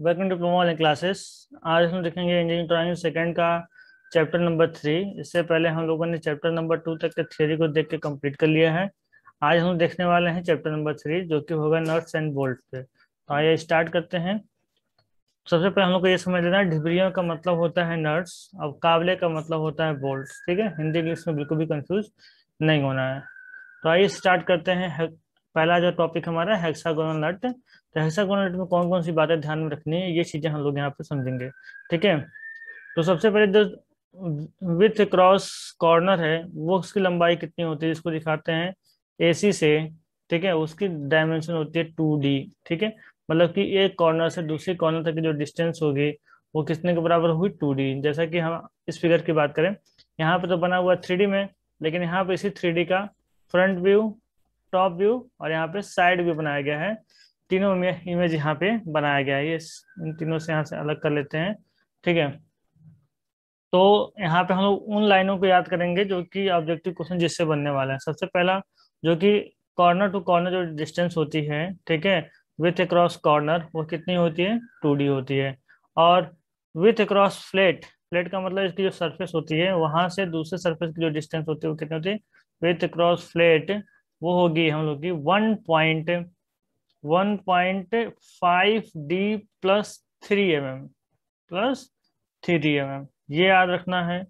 Welcome diploma वाले classes आज हम देखेंगे इंजीनियरिंग ड्राइंग सेकंड का चैप्टर नंबर थ्री इससे पहले हम लोगों ने चैप्टर नंबर टू तक के थियरी को देख के कंप्लीट कर लिया है। आज हम देखने वाले हैं चैप्टर नंबर थ्री जो कि होगा नट्स एंड बोल्ट पे। तो आइए स्टार्ट करते हैं। सबसे पहले हम लोग को ये समझ लेना है, ढिबरियों का मतलब होता है नट्स और काबले का मतलब होता है बोल्ट ठीक है? हिंदी इंग्लिश में बिल्कुल भी कंफ्यूज नहीं होना है। तो आइए स्टार्ट करते हैं। पहला जो टॉपिक हमारा हेक्सागोनल नट तो हेक्सागोनल नट में कौन कौन सी बातें ध्यान में रखनी है? ये चीज़ें हम लोग यहाँ पे समझेंगे, ठीक है? तो सबसे पहले जो विथ क्रॉस कॉर्नर है, वो उसकी लंबाई कितनी होती है? इसको दिखाते हैं एसी से, ठीक है? उसकी डायमेंशन होती है टू डी ठीक है? मतलब कि एक कॉर्नर से दूसरे कॉर्नर तक की जो डिस्टेंस होगी, वो कितने के बराबर हुई? टू डी जैसा कि हम इस फिगर की बात करें। यहाँ पे तो बना हुआ थ्री में, लेकिन यहाँ पे इसी थ्री का फ्रंट व्यू टॉप व्यू और यहाँ पे साइड व्यू बनाया गया है। तीनों इमेज यहाँ पे बनाया गया है। ये इन तीनों से यहाँ से अलग कर लेते हैं। ठीक है? तो यहाँ पे हम लोग उन लाइनों को याद करेंगे जो कि ऑब्जेक्टिव क्वेश्चन जिससे बनने वाला है। सबसे पहला, जो कि कॉर्नर टू कॉर्नर जो डिस्टेंस होती है, ठीक है? विथ अक्रॉस कॉर्नर वो कितनी होती है? टू होती है। और विथ अक्रॉस फ्लेट फ्लेट का मतलब इसकी जो सरफेस होती है, वहाँ से दूसरे सरफेस की जो डिस्टेंस होती है, वो कितनी होती है? विथ अक्रॉस फ्लेट वो होगी हम लोग की one point one point five D plus three M M, plus three M M, ये याद रखना है,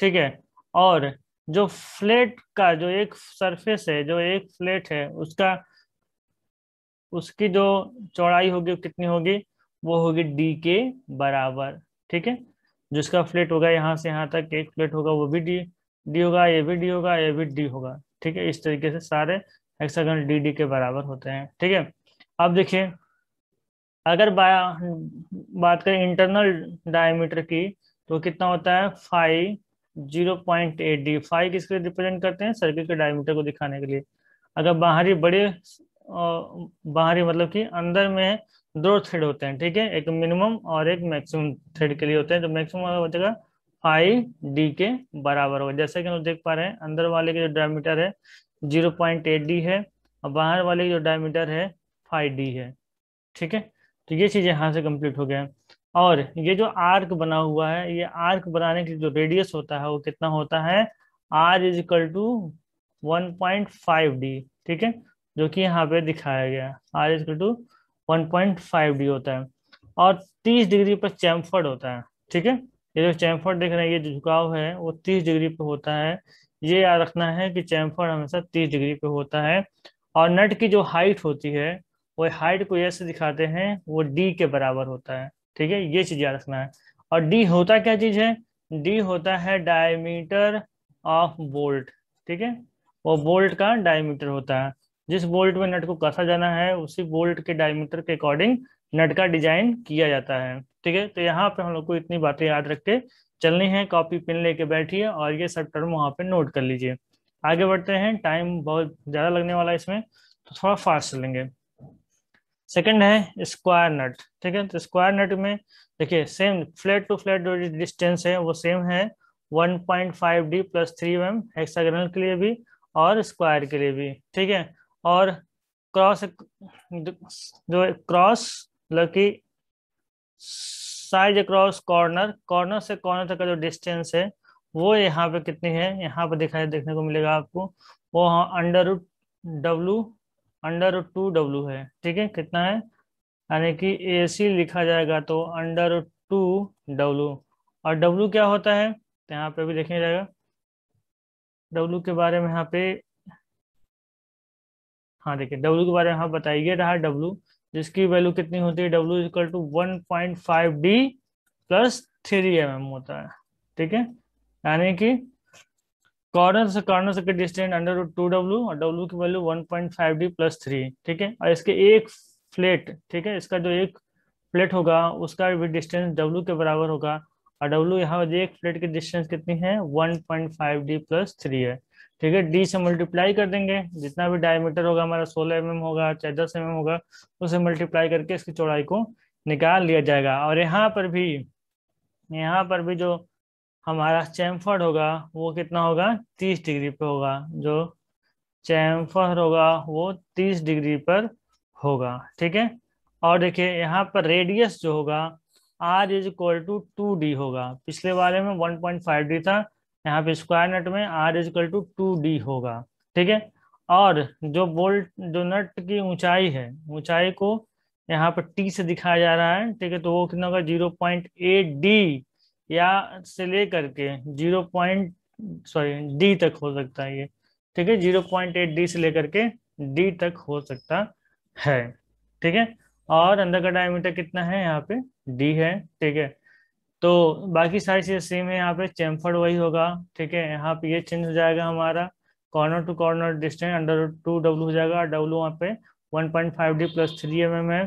ठीक है? और जो फ्लेट का जो एक सरफेस है, जो एक फ्लेट है, उसका, उसकी जो चौड़ाई होगी कितनी होगी? वो होगी डी के बराबर, ठीक है? जिसका फ्लेट होगा यहाँ से यहाँ तक, एक फ्लेट होगा वो भी डी डी होगा, ये भी डी होगा, ये भी डी होगा। ठीक है, इस तरीके से सारे हेक्सागन डी डी के बराबर होते हैं, ठीक है? अब देखिए, अगर बात करें इंटरनल डायमीटर की तो कितना होता है? Five zero point eight D five किसके रिप्रेजेंट करते हैं? सर्किल के डायमीटर को दिखाने के लिए। अगर बाहरी बड़े बाहरी मतलब कि अंदर में दो थ्रेड होते हैं, ठीक है? एक मिनिमम और एक मैक्सिमम थ्रेड के लिए होते हैं तो मैक्सिमम हो जाएगा फाइव डी के बराबर होगा। जैसे कि हम देख पा रहे हैं, अंदर वाले के जो डायमीटर है ज़ीरो पॉइंट एट डी है और बाहर वाले की जो डायमीटर है फाइव डी है। ठीक है? तो ये चीज़ यहाँ से कंप्लीट हो गया। और ये जो आर्क बना हुआ है, ये आर्क बनाने की जो रेडियस होता है, वो कितना होता है? R is equal to one point five D ठीक है? जो कि यहाँ पे दिखाया गया। R is equal to one point five D होता है। और तीस डिग्री पर चैम्फर्ड होता है। ठीक है? ये जो चैम्फर्ड देख रहे हैं, ये जो झुकाव है, वो तीस डिग्री पे होता है। ये याद रखना है कि चैम्फर्ड हमेशा तीस डिग्री पे होता है और नट की जो हाइट होती है, वो हाइट को ऐसे दिखाते हैं, वो डी के बराबर होता है। ठीक है? ये चीज़ याद रखना है। और डी होता क्या चीज़ है? डी होता है डायमीटर ऑफ़ बोल्ट। ठीक है? वो बोल्ट का डायमीटर होता है। जिस बोल्ट में नट को कसा जाना है, उसी बोल्ट के डायमीटर के अकॉर्डिंग नट का डिज़ाइन किया जाता है। ठीक है? तो यहाँ पे हम लोग को इतनी बातें याद रख के चलनी है, कॉपी पेन लेके बैठिए और ये सब टर्म वहाँ पे नोट कर लीजिए। आगे बढ़ते हैं, टाइम बहुत ज़्यादा लगने वाला है इसमें तो थोड़ा फास्ट चलेंगे। सेकंड है, स्क्वायर नट। ठीक है? तो स्क्वायर नट में देखिए, सेम फ्लैट टू फ्लैट जो डिस्टेंस है, वो सेम है 1.5 point five D plus three M hexagonal के लिए भी और स्क्वायर के लिए भी। ठीक है? और क्रॉस जो क्रॉस मतलब कि साइज़ अक्रॉस कॉर्नर कॉर्नर से कॉर्नर तक का जो डिस्टेंस है, वो यहाँ पे कितनी है? यहाँ पे दिखाई, देखने को मिलेगा आपको। वो हाँ under root W under root two W है। ठीक है? कितना है? यानी कि ए सी लिखा जाएगा तो अंडर रूट टू डब्लू और डब्लू क्या होता है? तो यहाँ पे भी देखने जाएगा। डब्लू के बारे में यहाँ पे हाँ देखिए डब्लू के बारे में हाँ बताइए रहा डब्लू जिसकी वैल्यू कितनी होती है? W equal to one point five D plus three M M होता है। ठीक है? यानी कि कॉर्नर से कॉर्नर से डिस्टेंस अंडर टू डब्ल्यू और डब्ल्यू की value one point five D plus three ठीक है? और इसके एक फ्लेट ठीक है? इसका जो एक फ्लेट होगा, उसका भी डिस्टेंस डब्ल्यू के बराबर होगा। और डब्ल्यू यहाँ एक फ्लेट की डिस्टेंस कितनी है? One point five D plus three है। ठीक है डी से मल्टीप्लाई कर देंगे। जितना भी डायमीटर होगा, हमारा सोलह एम mm होगा, चाहे दस एम mm होगा, उसे मल्टीप्लाई करके इसकी चौड़ाई को निकाल लिया जाएगा। और यहाँ पर भी, यहाँ पर भी जो हमारा चैम्फर्ड होगा, वो कितना होगा? तीस डिग्री पे होगा। जो चैम्फर होगा, वो तीस डिग्री पर होगा। ठीक है? और देखिए, यहाँ पर रेडियस जो होगा R is equal to two D होगा। पिछले वाले में वन पॉइंट फाइव डी था यहाँ पे स्क्वायर नट में R is equal to two D होगा, ठीक है? और जो बोल्ट जो नट की ऊंचाई है, ऊंचाई को यहाँ पर टी से दिखाया जा रहा है, ठीक है? तो वो कितना होगा? ज़ीरो पॉइंट एट डी या से लेकर के ज़ीरो पॉइंट सॉरी डी तक हो सकता है ये, ठीक है? ज़ीरो पॉइंट एट डी से लेकर के डी तक हो सकता है, ठीक है? और अंदर का डायमीटर कितना है? यहाँ पे डी है, ठीक है? तो बाकी सारी चीज़ें सेम है, यहाँ पे चैम्फर्ड वही होगा, ठीक है? यहाँ पे ये चेंज हो जाएगा हमारा corner to corner distance under two W हो जाएगा डब्ल्यू वहाँ पे one point five D plus three M M है।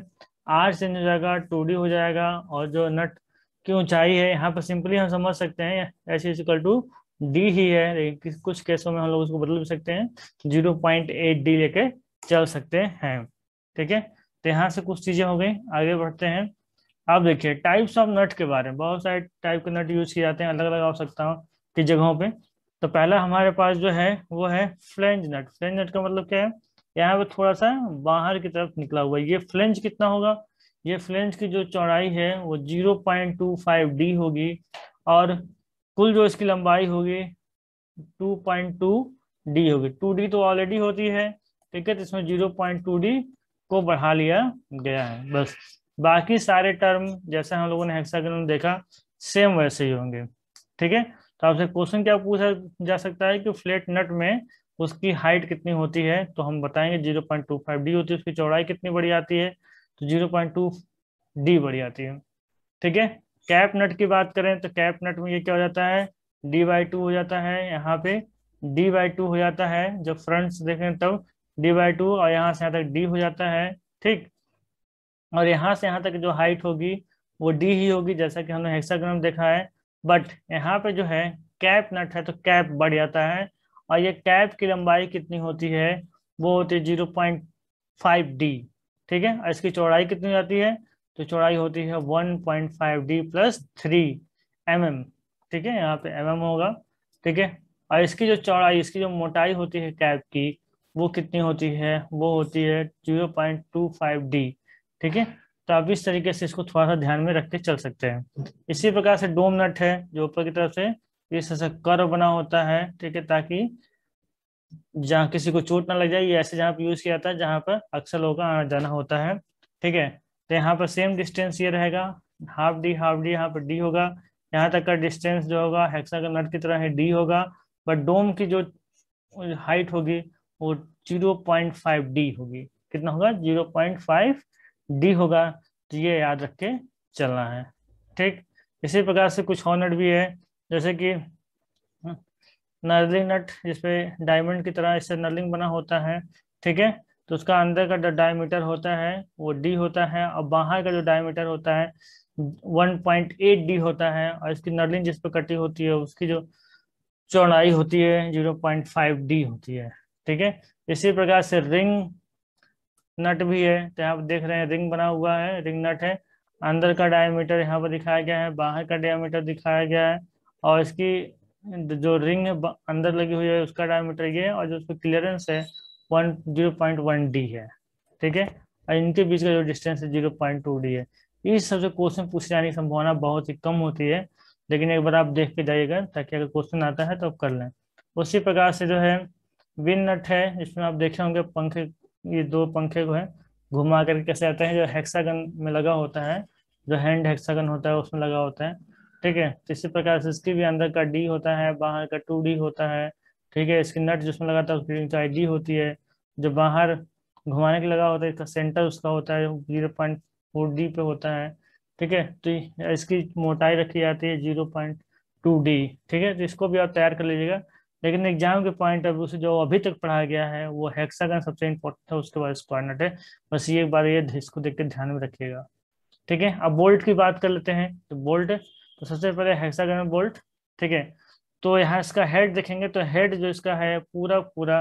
आर चेंज हो जाएगा टू डी हो जाएगा, और जो नट की ऊंचाई है, यहाँ पर सिंपली हम समझ सकते हैं H is equal to D ही है कुछ केसों में हम लोग उसको बदल भी सकते हैं ज़ीरो पॉइंट एट डी लेके चल सकते हैं, ठीक है? तो यहाँ से कुछ चीज़ें हो गई, आगे बढ़ते हैं। अब देखिए टाइप्स ऑफ़ नट के बारे में, बहुत सारे टाइप के नट यूज़ किए जाते हैं अलग अलग आवश्यकताओं की जगहों पे। तो पहला हमारे पास जो है, वो है फ्लेंज नट फ्लेंज नट का मतलब क्या है? यहाँ पे थोड़ा सा बाहर की तरफ़ निकला हुआ है। ये फ्लेंज कितना होगा? ये फ्लेंज की जो चौड़ाई है, वो zero point two five D होगी और कुल जो इसकी लंबाई होगी टू पॉइंट टू डी होगी। टू डी तो ऑलरेडी होती है, ठीक है? तो इसमें ज़ीरो पॉइंट टू डी को बढ़ा लिया गया है, बस। बाकी सारे टर्म जैसे हम लोगों ने हेक्सागन देखा सेम वैसे ही होंगे। ठीक है? तो आपसे क्वेश्चन क्या पूछा जा सकता है कि फ्लैट नट में उसकी हाइट कितनी होती है? तो हम बताएँगे zero point two five D होती है, उसकी चौड़ाई कितनी बड़ी आती है? तो ज़ीरो पॉइंट टू डी बड़ी आती है। ठीक है? कैप नट की बात करें तो कैप नट में ये क्या हो जाता है? डी बाई टू हो जाता है, यहाँ पे डी बाई टू हो जाता है। जब फ्रंट देखें तब डी बाई टू और यहाँ से यहाँ तक डी हो जाता है। ठीक? और यहाँ से यहाँ तक जो हाइट होगी, वो डी ही होगी, जैसा कि हमने हेक्साग्राम देखा है। बट यहाँ पे जो है कैप नट है तो कैप बढ़ जाता है। और ये कैप की लंबाई कितनी होती है? वो होती है ज़ीरो पॉइंट फाइव डी ठीक है? और इसकी चौड़ाई कितनी जाती है? तो चौड़ाई होती है one point five D plus three M M ठीक है? यहाँ पे एम एम होगा, ठीक है? और इसकी जो चौड़ाई, इसकी जो मोटाई होती है कैप की, वो कितनी होती है? वो होती है zero point two five D ठीक है? तो आप इस तरीके से इसको थोड़ा सा ध्यान में रख के चल सकते हैं। इसी प्रकार से डोम नट है, जो ऊपर की तरफ़ से इस तरह से कर्व बना होता है, ठीक है? ताकि जहाँ किसी को चोट ना लग जाए, ये ऐसे जहाँ पर यूज़ किया जाता है, जहाँ पर अक्सर लोगों का आना जाना होता है, ठीक है? तो यहाँ पर सेम डिस्टेंस ये रहेगा हाफ़ डी हाफ़ डी यहाँ पर डी होगा। यहाँ तक का डिस्टेंस जो होगा हेक्सागन नट की तरह है डी होगा बट डोम की जो हाइट होगी, वो ज़ीरो पॉइंट फाइव डी होगी। कितना होगा? ज़ीरो पॉइंट फाइव डी होगा तो ये याद रख के चलना है। ठीक? इसी प्रकार से कुछ और नट भी है, जैसे कि नर्लिंग नट जिसपे डायमंड की तरह इससे नर्लिंग बना होता है, ठीक है? तो उसका अंदर का जो डायमीटर होता है, वो डी होता है, और बाहर का जो डायमीटर होता है 1.8 डी होता है, और इसकी नर्लिंग जिस पर कटी होती है, उसकी जो चौड़ाई होती है 0.5 डी होती है, ठीक है? इसी प्रकार से रिंग नट भी है तो यहाँ देख रहे हैं, रिंग बना हुआ है, रिंग नट है। अंदर का डायमीटर यहाँ पर दिखाया गया है, बाहर का डायमीटर दिखाया गया है, और इसकी जो रिंग है अंदर लगी हुई है, उसका डायमीटर ये है, और जो उसका क्लियरेंस है, one, zero point one D है, ठीक है? और इनके बीच का जो डिस्टेंस है, ज़ीरो पॉइंट टू डी है। इस सबसे क्वेश्चन पूछे जाने की संभावना बहुत ही कम होती है, लेकिन एक बार आप देख के जाइएगा, ताकि अगर क्वेश्चन आता है तो आप कर लें। उसी प्रकार से जो है, विन नट है, इसमें आप देखे होंगे, पंखे ये दो पंखे को है। घुमा करके कैसे आते हैं? जो हेक्सागन में लगा होता है, जो हैंड हेक्सागन होता है, उसमें लगा होता है। ठीक है? तो इसी प्रकार से इसके भी अंदर का डी होता है, बाहर का टू डी होता है। ठीक है? इसकी नट जिसमें लगाता है उसकी ऊंचाई डी होती है, जो बाहर घुमाने के लगा होता है, इसका सेंटर उसका होता है ज़ीरो पॉइंट फोर डी पे होता है। ठीक है? तो इसकी मोटाई रखी जाती है ज़ीरो पॉइंट टू डी ठीक है? तो इसको भी आप तैयार कर लीजिएगा। लेकिन एग्ज़ाम के पॉइंट ऑफ़ व्यू से जो अभी तक पढ़ाया गया है, वो हेक्सागन सबसे इम्पोर्टेंट है उसके बाद स्क्वायर नट है। बस ये बार ये इसको देख के ध्यान में रखिएगा। ठीक है, अब बोल्ट की बात कर लेते हैं। तो बोल्ट तो सबसे पहले हेक्सागन बोल्ट ठीक है? तो यहाँ इसका हेड देखेंगे तो हेड जो इसका है, पूरा पूरा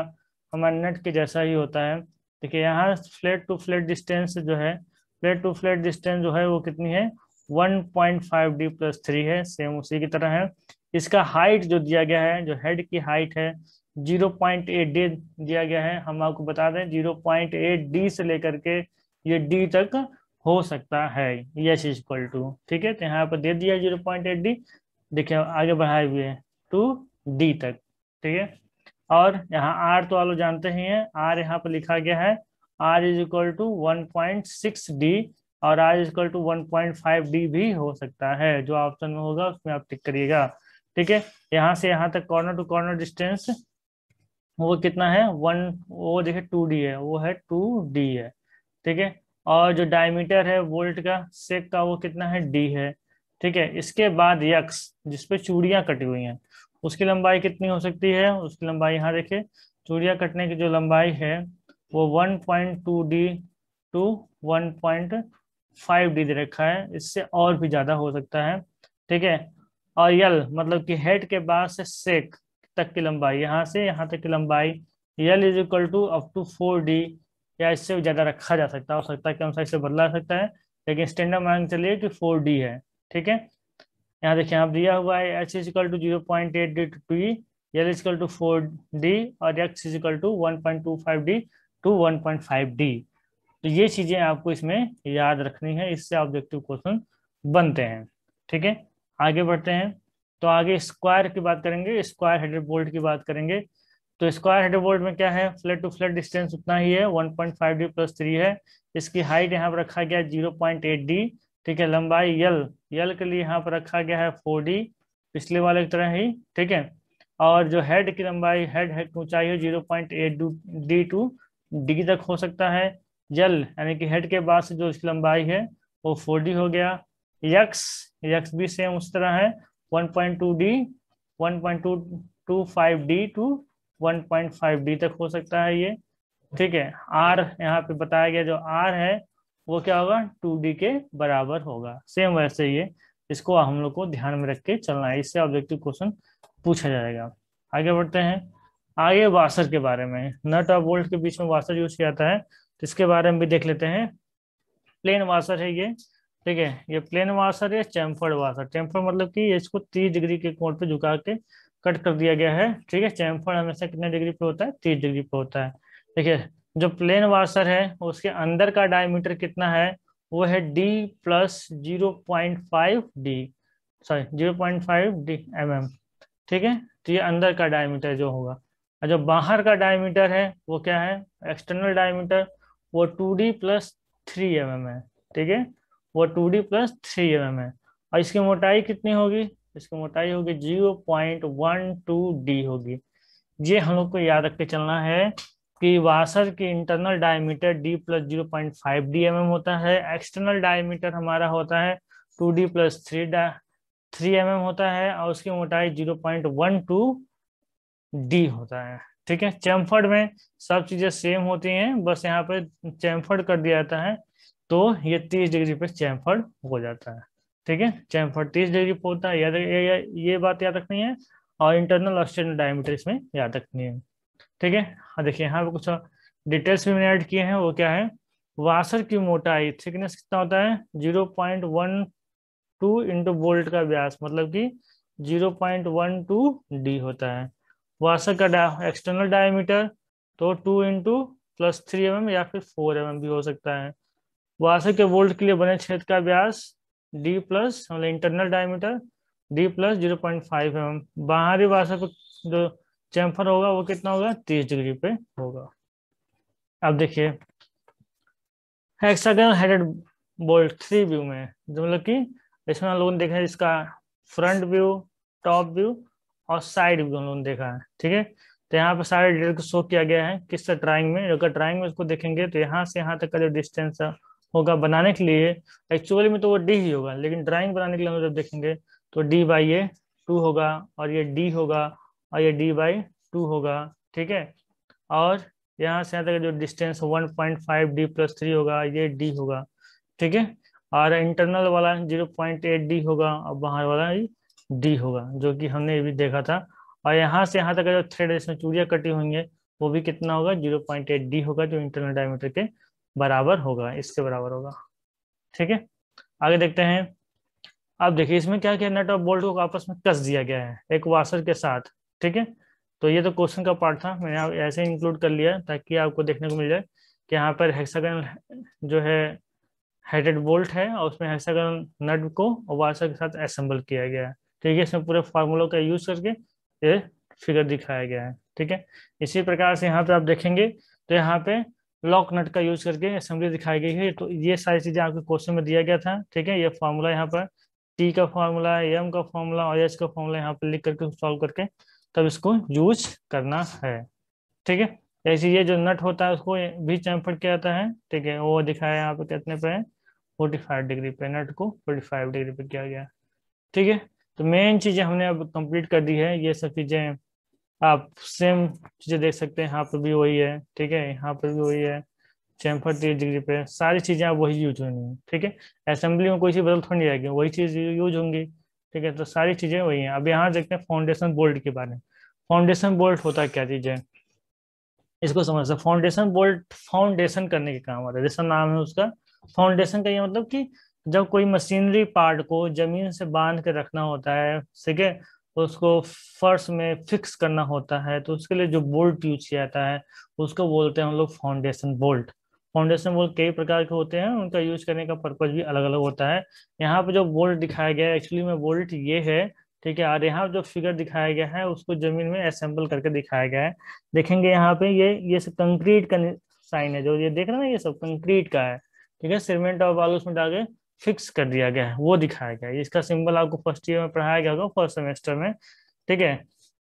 हमारे नेट के जैसा ही होता है। देखिए, यहाँ फ्लैट टू फ्लैट डिस्टेंस जो है फ्लैट टू फ्लैट डिस्टेंस जो है, वो कितनी है? 1.5 डी प्लस थ्री है सेम उसी की तरह है। इसका हाइट जो दिया गया है, जो हेड की हाइट है 0.8 डी दिया गया है। हम आपको बता दें 0.8 डी से लेकर के ये डी तक हो सकता है। यस इज़ इक्वल टू ठीक है? तो यहाँ पर दे दिया ज़ीरो पॉइंट एट डी देखिए, आगे बढ़ाए हुए टू डी तक, ठीक है? और यहाँ आर तो आप जानते ही हैं आर यहाँ पर लिखा गया है R is equal to one point six D और R is equal to one point five D भी हो सकता है। जो ऑप्शन में होगा, उसमें आप टिक करिएगा। ठीक है? यहाँ से यहाँ तक कॉर्नर टू कॉर्नर डिस्टेंस वो कितना है? वन वो देखिए टू डी है, वो है टू डी है, ठीक है? और जो डायमीटर है वोल्ट का सेक का वो कितना है? डी है, ठीक है? इसके बाद यक्स जिसपे चूड़ियाँ कटी हुई हैं, उसकी लंबाई कितनी हो सकती है? उसकी लंबाई यहाँ देखिए, चूड़िया कटने की जो लंबाई है, वो 1.2 डी टू 1.5 डी दे रखा है, इससे और भी ज़्यादा हो सकता है, ठीक है? और यल मतलब कि हेड के बाद से सेक तक की लंबाई, यहाँ से यहाँ तक की लंबाई L is equal to up to four D या इससे ज़्यादा रखा जा सकता है, हो सकता है कि अनुसार इसे बदला सकता है, लेकिन स्टैंडर्ड मान चलिए कि फोर डी है, ठीक है? यहाँ देखिए, यहाँ दिया हुआ है H is equal to zero point eight D to P L is equal to four D और X is equal to one point two five D to one point five D तो ये चीज़ें आपको इसमें याद रखनी है, इससे ऑब्जेक्टिव क्वेश्चन बनते हैं, ठीक है? आगे बढ़ते हैं। तो आगे स्क्वायर की बात करेंगे स्क्वायर हेडेड बोल्ट की बात करेंगे। तो स्क्वायर हेडेड बोल्ट में क्या है? फ्लैट टू फ्लैट डिस्टेंस उतना ही है 1.5 डी प्लस थ्री है। इसकी हाइट यहाँ पर रखा गया 0.8 डी ठीक है? लंबाई यल यल के लिए यहाँ पर रखा गया है फोर डी पिछले वाले की तरह ही, ठीक है? और जो हेड की लंबाई हेड हेड ऊंचाई है zero point eight D to D तक हो सकता है। जल यानी कि हेड के बाद से जो इसकी लंबाई है, वो फोर डी हो गया। यक्स यक्स भी सेम उस तरह है। One point two D, one point two two five D to one point five D तक हो सकता है ये। ठीक है, आर यहाँ पे बताया गया जो आर है, वो क्या होगा? टू डी के बराबर होगा। सेम वैसे ये। इसको हम लोग को ध्यान में रख के चलना है। इससे ऑब्जेक्टिव क्वेश्चन पूछा जाएगा। आगे बढ़ते हैं। आगे वाशर के बारे में। नट और बोल्ट के बीच में वाशर यूज़ किया जाता है। तो इसके बारे में भी देख लेते हैं। प्लेन वाशर है ये। ठीक है, ये प्लेन वाशर है चैम्फर्ड वाशर चैम्फर्ड मतलब कि इसको तीस डिग्री के कोण पे झुका के कट कर दिया गया है, ठीक है? चैम्फर्ड हमेशा कितने डिग्री पे होता है? तीस डिग्री पे होता है। देखिए, जो प्लेन वाशर है, उसके अंदर का डायमीटर कितना है? वो है D plus zero point five D sorry zero point five D M M ठीक है? तो ये अंदर का डायमीटर जो होगा। और जो बाहर का डायमीटर है, वो क्या है? एक्सटर्नल डायमीटर वो two D plus three M M है, ठीक है? वो two D plus three M M है। और इसकी मोटाई कितनी होगी? इसकी मोटाई होगी zero point one two D होगी। ये हम लोग को याद रख के चलना है कि वाशर की internal diameter D plus zero point five D M M होता है। एक्सटर्नल डायमीटर हमारा होता है two D plus three three M M होता है और उसकी मोटाई zero point one two D होता है। ठीक है? चैम्फर्ड में सब चीज़ें सेम होती हैं, बस यहाँ पे चैम्फर्ड कर दिया जाता है। तो ये तीस डिग्री पे चैम्फर्ड हो जाता है। ठीक है? चैम्फर्ड तीस डिग्री पे होता है याद ये, ये बात याद रखनी है और इंटरनल एक्सटर्नल डायमीटर इसमें याद रखनी है। ठीक है? हाँ देखिए यहाँ पे कुछ डिटेल्स भी मैंने ऐड किए हैं वो क्या है? वाशर की मोटाई थिकनेस कितना होता है? Zero point one two into bolt का व्यास मतलब कि zero point one two D होता है। वाशर का एक्सटर्नल डायमीटर तो two into plus three M या फिर फोर एम भी हो सकता है। वाशर के बोल्ट के लिए बने छेद का व्यास डी प्लस मतलब internal diameter D plus zero point five M बाहरी वाशर को जो चैम्फर होगा वो कितना होगा? तीस डिग्री पे होगा। अब देखिए hexagon headed bolt three view में, जो मतलब कि इसमें हम लोगों ने देखा है इसका फ्रंट व्यू टॉप व्यू और साइड व्यू हम लोगों ने देखा है, ठीक है? तो यहाँ पे सारे डिटेल को शो किया गया है, किस ड्राइंग में, अगर ड्राइंग में उसको देखेंगे तो यहाँ से यहाँ तक का जो डिस्टेंस होगा बनाने के लिए। एक्चुअली में तो वो डी ही होगा, लेकिन ड्राइंग बनाने के लिए हम जब देखेंगे तो डी बाई ये टू होगा और ये डी होगा और ये डी बाई टू होगा, ठीक है? और यहाँ से यहाँ तक जो distance one point five D plus three होगा, ये डी होगा, ठीक है? और इंटरनल वाला ज़ीरो पॉइंट एट डी होगा और बाहर वाला डी होगा, जो कि हमने भी देखा था। और यहाँ से यहाँ तक जो थ्रेड इसमें चूड़िया कटी होंगे वो भी कितना होगा? ज़ीरो पॉइंट एट डी होगा, जो इंटरनल डायमीटर के बराबर होगा, इसके बराबर होगा। ठीक है? आगे देखते हैं। अब देखिए, इसमें क्या क्या नट और बोल्ट को आपस में कस दिया गया है, एक वाशर के साथ। ठीक है? तो ये तो क्वेश्चन का पार्ट था, मैंने ऐसे इंक्लूड कर लिया ताकि आपको देखने को मिल जाए कि यहाँ पर हेक्सागन जो है हेडेड बोल्ट है और उसमें हेक्सागन नट को वाशर के साथ असेंबल किया गया है। ठीक है? इसमें पूरे फार्मूलों का यूज़ करके ये फिगर दिखाया गया है। ठीक है? इसी प्रकार से यहाँ पे आप देखेंगे तो यहाँ पे लॉक नट का यूज़ करके असेंबली दिखाई गई है। तो ये सारी चीज़ें आपके क्वेश्चन में दिया गया था, ठीक है? ये फॉर्मूला यहाँ पर टी का फॉर्मूला एम का फॉर्मूला और एच का फॉर्मूला यहाँ पर लिख करके सॉल्व करके तब इसको यूज़ करना है, ठीक है? ऐसे ये जो नट होता है उसको भी चैम्फर किया जाता है, ठीक है? वो दिखाया यहाँ पे कितने पे फोर्टी फाइव डिग्री पे। नट को फोर्टी फाइव डिग्री पे किया गया, ठीक है? तो मेन चीज़ें हमने अब कंप्लीट कर दी है। ये सब चीज़ें आप सेम चीज़ें देख सकते हैं, यहाँ पर भी वही है, ठीक है, यहाँ पर भी वही है चैम्फर तीस डिग्री पे, सारी चीज़ें आप वही यूज़ होंगी, ठीक है? असेंबली में कोई चीज़ बदल थोड़ी जाएगी वही चीज़ यूज़ होंगी, ठीक है? तो सारी चीज़ें वही हैं। अब यहाँ देखते हैं फाउंडेशन बोल्ट के बारे में। फाउंडेशन बोल्ट होता क्या चीज़ है? इसको समझ सकते फाउंडेशन बोल्ट फाउंडेशन करने के काम आता है। जैसा नाम है उसका फाउंडेशन का ये मतलब कि जब कोई मशीनरी पार्ट को ज़मीन से बाँध के रखना होता है, ठीक है? उसको फर्श में फिक्स करना होता है तो उसके लिए जो बोल्ट यूज़ किया जाता है, उसको बोलते हैं हम लोग फाउंडेशन बोल्ट। फाउंडेशन बोल्ट कई प्रकार के होते हैं, उनका यूज़ करने का पर्पज भी अलग अलग होता है। यहाँ पे जो बोल्ट दिखाया गया है, एक्चुअली में बोल्ट ये है, ठीक है, और यहाँ जो फिगर दिखाया गया है, उसको ज़मीन में असेंबल करके दिखाया गया है। देखेंगे यहाँ पे ये ये सब कंक्रीट का साइन है, जो ये देख रहे हैं ना, ये सब कंक्रीट का है, ठीक है सीमेंट और बालू उसमें डाल के फिक्स कर दिया गया है वो दिखाया गया है। इसका सिंबल आपको फ़र्स्ट ईयर में पढ़ाया गया होगा फ़र्स्ट सेमेस्टर में ठीक है?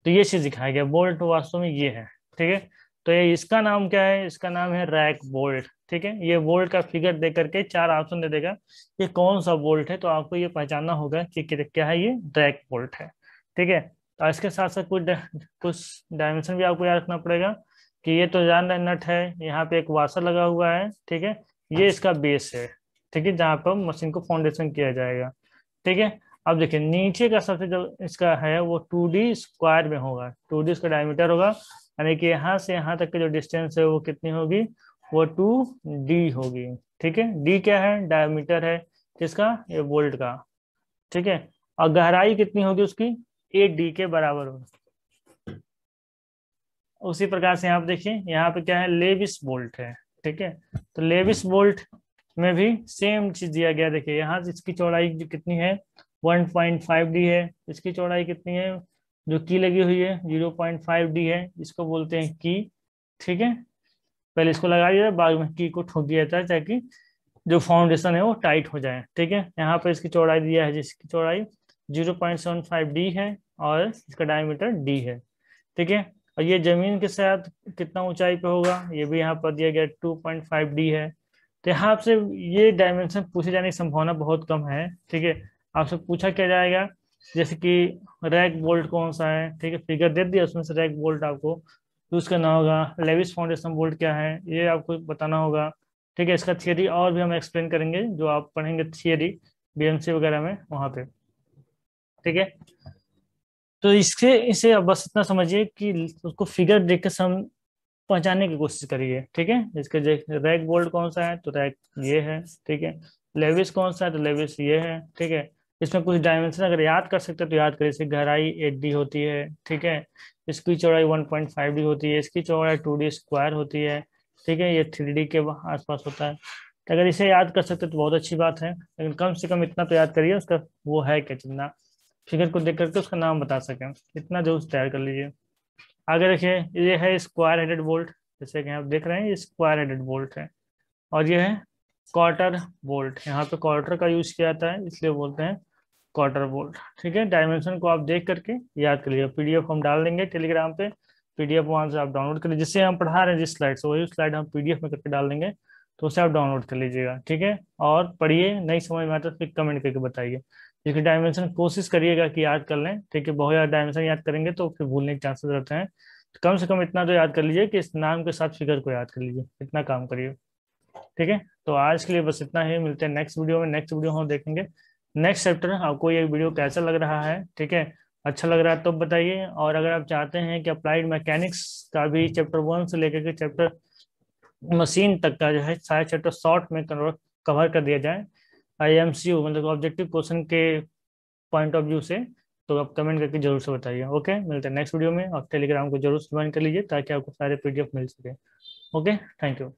तो ये चीज़ दिखाया गया बोल्ट वास्तव में ये है ठीक है? तो ये इसका नाम क्या है? इसका नाम है रैक बोल्ट ठीक है? ये बोल्ट का फिगर दे करके चार ऑप्शन दे देगा ये कौन सा बोल्ट है? तो आपको ये पहचानना होगा कि क्या है ये? रैक बोल्ट है ठीक है? तो इसके साथ साथ कुछ कुछ डायमेंशन भी आपको याद रखना पड़ेगा कि ये तो जान नट है यहाँ पे एक वाशर लगा हुआ है ठीक है? ये इसका बेस है ठीक है, जहाँ पर मशीन को फाउंडेशन किया जाएगा। ठीक है, अब देखिए, नीचे का सबसे जो इसका है, वो टू डी स्क्वायर में होगा। टू डी इसका डायमीटर होगा, यानी कि यहाँ से यहाँ तक की जो डिस्टेंस है, वो कितनी होगी? वो टू डी होगी। ठीक है डी क्या है? डायमीटर है किसका? ये वोल्ट का। ठीक है, और गहराई कितनी होगी उसकी? ए डी के बराबर होगी। उसी प्रकार से यहाँ पे देखिए, यहाँ पे क्या है? लेविस बोल्ट है। ठीक है तो लेविस बोल्ट में भी सेम चीज़ दिया गया देखिए, यहाँ इसकी चौड़ाई कितनी है? 1.5 डी है। इसकी चौड़ाई कितनी है? जो की लगी हुई है 0.5 डी है। इसको बोलते हैं की, ठीक है? पहले इसको लगा दिया, बाद में की को ठोक दिया जाता है ताकि जो फाउंडेशन है वो टाइट हो जाए, ठीक है? यहाँ पर इसकी चौड़ाई दिया है, जिसकी चौड़ाई 0.75 डी है और इसका डायमीटर डी है, ठीक है? और ये ज़मीन के साथ कितना ऊंचाई पे होगा? ये भी यहाँ पर दिया गया 2.5 डी है। तो यहाँ आपसे ये डायमेंशन पूछे जाने की संभावना बहुत कम है, ठीक है? आपसे पूछा क्या जाएगा? जैसे कि रैक बोल्ट कौन सा है, ठीक है? फिगर दे दिया उसमें से रैक बोल्ट आपको। यूज़ करना होगा। लेविस फाउंडेशन बोल्ट क्या है, ये आपको बताना होगा। ठीक है, इसका थियरी और भी हम एक्सप्लेन करेंगे, जो आप पढ़ेंगे थियरी बीएमसी वगैरह में, वहाँ पे। ठीक है? तो इससे इसे अब बस इतना समझिए कि उसको फिगर देख के सम पहचानने की कोशिश करिए, ठीक है? इसके रैक बोल्ट कौन सा है? तो रैक ये है, ठीक है? लेविस कौन सा है? तो लेविस ये है, ठीक है? इसमें कुछ डायमेंशन अगर याद कर सकते हैं तो याद करिए गहराई एट डी होती है, ठीक है? इसकी चौड़ाई वन पॉइंट फाइव डी होती है, इसकी चौड़ाई टू डी स्क्वायर होती है, ठीक है? ये थ्री डी के आसपास होता है। तो अगर इसे याद कर सकते तो बहुत अच्छी बात है, लेकिन कम से कम इतना तो याद करिए, उसका वो है क्या चिन्ह? फिगर को देख करके उसका नाम बता सकें। इतना ज़रूर तैयार कर लीजिए। आगे देखिए ये है स्क्वायर हेडेड बोल्ट जैसे कि आप देख रहे हैं, ये स्क्वायर हेडेड बोल्ट है। और ये है क्वार्टर बोल्ट यहाँ पे क्वार्टर का यूज़ किया जाता है, इसलिए बोलते हैं क्वार्टर बोल्ट ठीक है डायमेंशन को आप देख करके याद कर लीजिए। पीडीएफ हम डाल देंगे टेलीग्राम पे पीडीएफ वहाँ से आप डाउनलोड कर लीजिए। जिससे हम पढ़ा रहे हैं जिस स्लाइड से, वही स्लाइड हम पीडीएफ में करके डाल देंगे तो उसे आप डाउनलोड कर लीजिएगा। ठीक है, और पढ़िए नहीं समझ में आता तो फिर कमेंट करके बताइए। इसकी डायमेंशन कोशिश करिएगा कि याद कर लें। ठीक है, बहुत ज़्यादा डायमेंशन याद करेंगे तो फिर भूलने के चांसेस रहते हैं। तो कम से कम इतना तो याद कर लीजिए कि इस नाम के साथ फिगर को याद कर लीजिए। इतना काम करिए। ठीक है तो आज के लिए बस इतना ही। मिलते हैं नेक्स्ट वीडियो में। नेक्स्ट वीडियो हम देखेंगे। नेक्स्ट चैप्टर आपको ये वीडियो कैसा लग रहा है? ठीक है अच्छा लग रहा है तो बताइए। और अगर आप चाहते हैं कि अप्लाइड मैकेनिक्स का भी चैप्टर वन से लेकर के चैप्टर मशीन तक का जो है, सारे चैप्टर शॉर्ट में कवर कर दिया जाए आई एम सी यू मतलब ऑब्जेक्टिव क्वेश्चन के पॉइंट ऑफ़ व्यू से तो आप कमेंट करके ज़रूर से बताइए ओके मिलते हैं नेक्स्ट वीडियो में, आप टेलीग्राम को ज़रूर ज्वाइन कर लीजिए, ताकि आपको सारे पीडीएफ मिल सके ओके थैंक यू